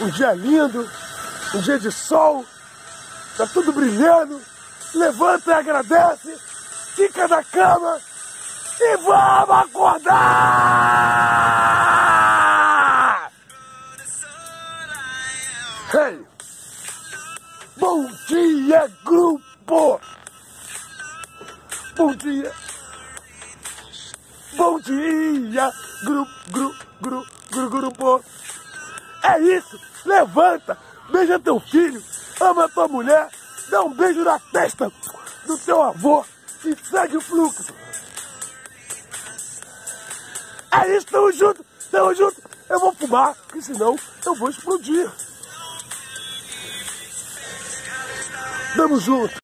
um dia lindo, um dia de sol, tá tudo brilhando. Levanta e agradece, fica na cama e vamos acordar! Hey! Bom dia, grupo! Bom dia! Bom dia, grupo, grupo, grupo, grupo. É isso, levanta, beija teu filho, ama tua mulher, dá um beijo na testa do teu avô e segue o fluxo. É isso, tamo junto, tamo junto. Eu vou fumar, porque senão eu vou explodir. Tamo junto.